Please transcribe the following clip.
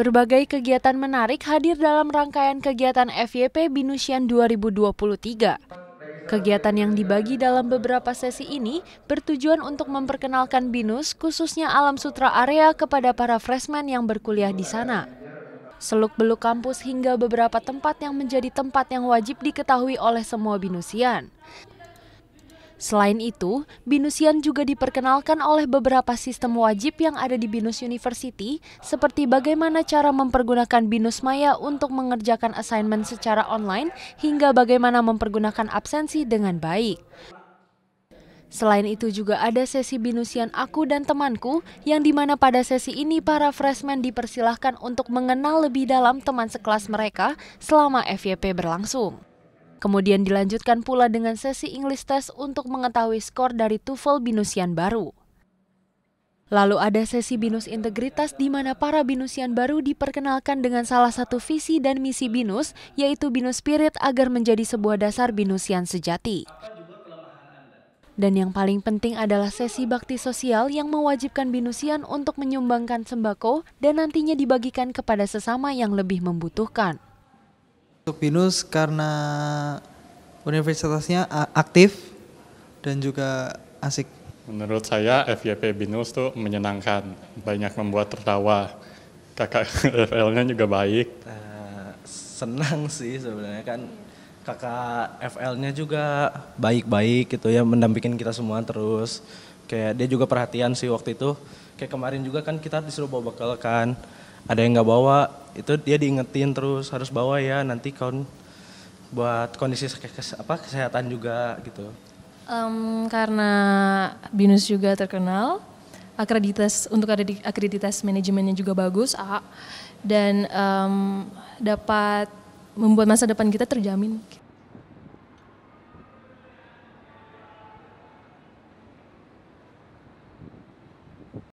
Berbagai kegiatan menarik hadir dalam rangkaian kegiatan FYP Binusian 2023. Kegiatan yang dibagi dalam beberapa sesi ini bertujuan untuk memperkenalkan BINUS khususnya alam sutra area kepada para freshmen yang berkuliah di sana. Seluk-beluk kampus hingga beberapa tempat yang menjadi tempat yang wajib diketahui oleh semua binusian. Selain itu, Binusian juga diperkenalkan oleh beberapa sistem wajib yang ada di Binus University, seperti bagaimana cara mempergunakan Binus Maya untuk mengerjakan assignment secara online, hingga bagaimana mempergunakan absensi dengan baik. Selain itu juga ada sesi binusian aku dan temanku, yang di mana pada sesi ini para freshmen dipersilahkan untuk mengenal lebih dalam teman sekelas mereka selama FYP berlangsung. Kemudian dilanjutkan pula dengan sesi English Test untuk mengetahui skor dari TOEFL Binusian baru. Lalu ada sesi Binus Integritas di mana para Binusian baru diperkenalkan dengan salah satu visi dan misi Binus, yaitu Binus Spirit agar menjadi sebuah dasar Binusian sejati. Dan yang paling penting adalah sesi bakti sosial yang mewajibkan Binusian untuk menyumbangkan sembako dan nantinya dibagikan kepada sesama yang lebih membutuhkan. Untuk BINUS karena universitasnya aktif dan juga asik. Menurut saya FYP BINUS tuh menyenangkan, banyak membuat tertawa. Kakak FL-nya juga baik. Uh, senang sih sebenarnya kan kakak FL-nya juga baik-baik gitu ya mendampingin kita semua terus. Kayak dia juga perhatian sih waktu itu. Kayak kemarin juga kan kita disuruh bawa bekal kan ada yang nggak bawa itu dia diingetin terus harus bawa ya nanti kon buat kondisi kes, apa kesehatan juga gitu. Um, karena Binus juga terkenal, akreditas untuk ada di akreditas manajemennya juga bagus, A, dan um, dapat membuat masa depan kita terjamin.